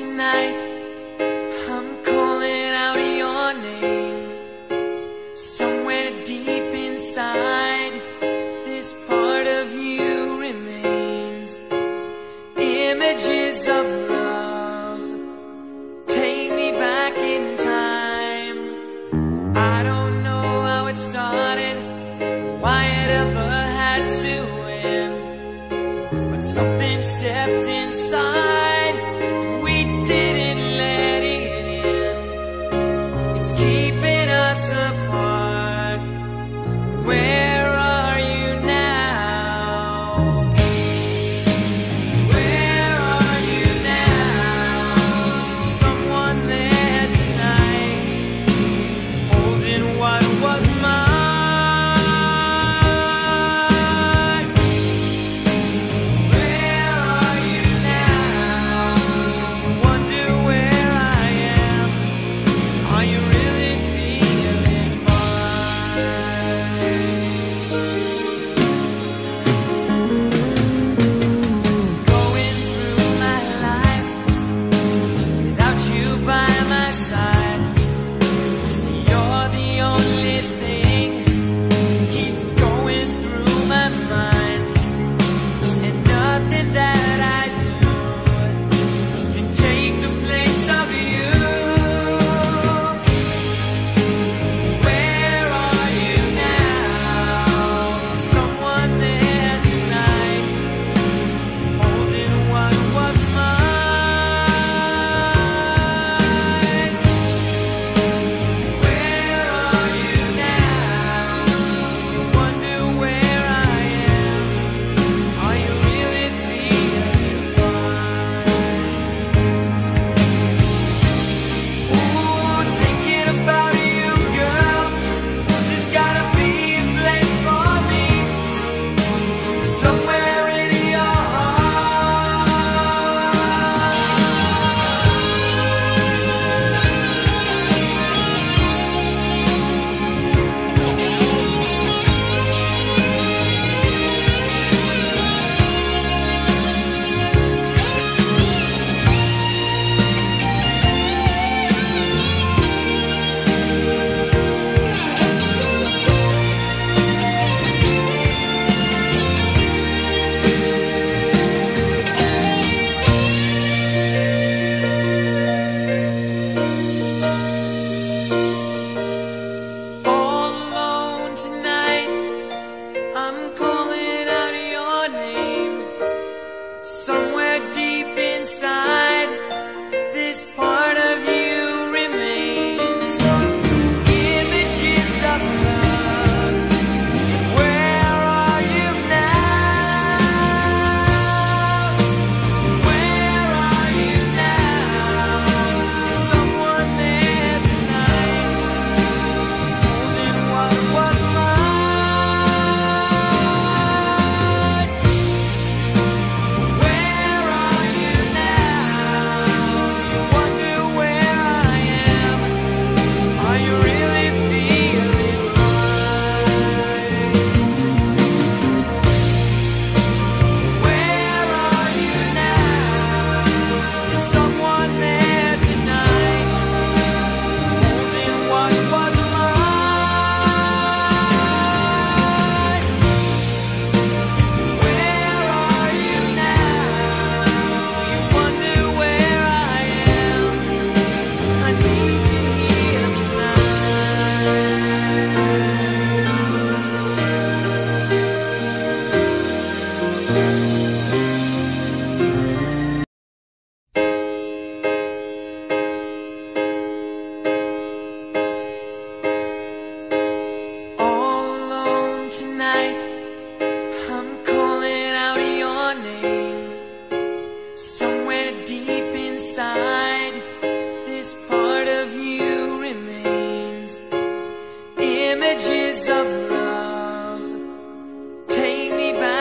tonight.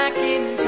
back in